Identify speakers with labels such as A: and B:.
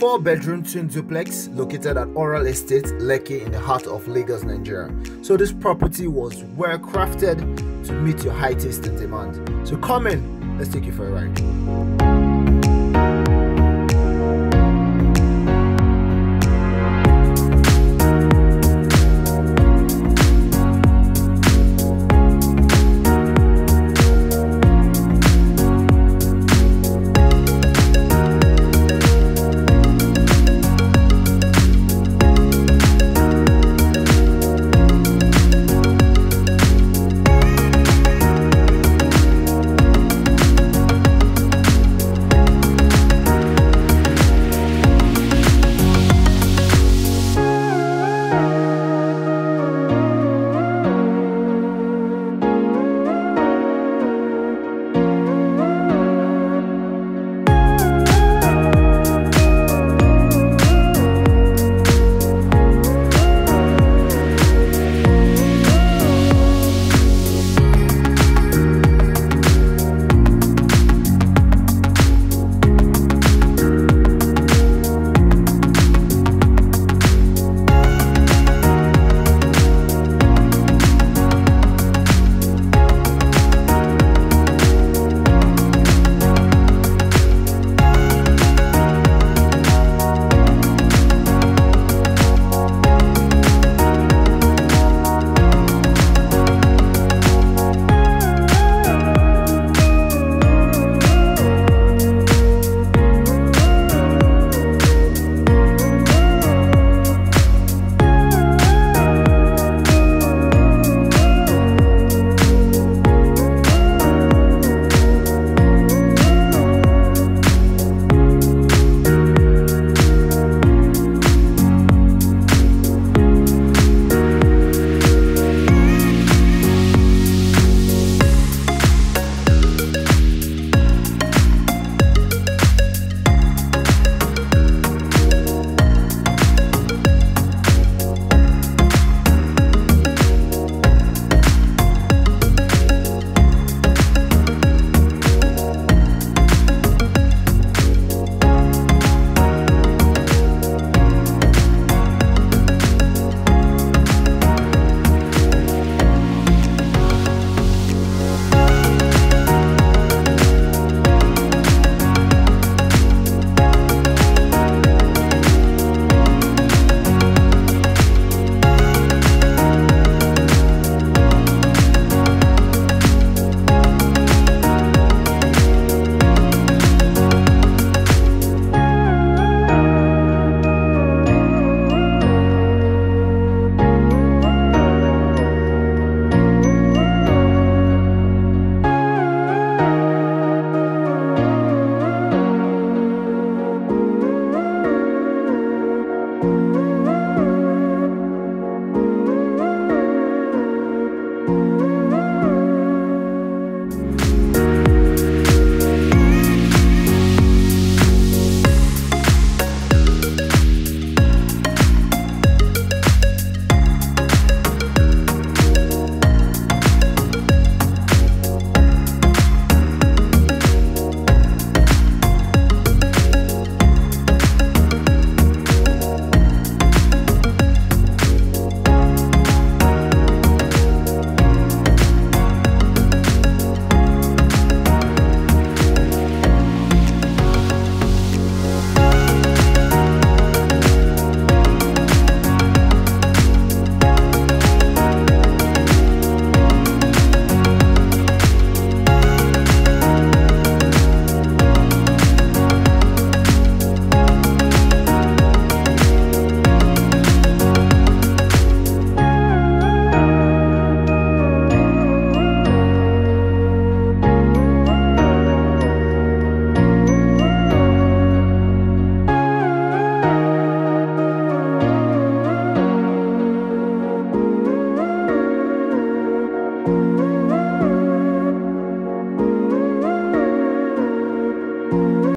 A: four bedroom twin duplex located at Oral Estate, Lekki in the heart of Lagos, Nigeria. So this property was well crafted to meet your high taste and demand. So come in, let's take you for a ride.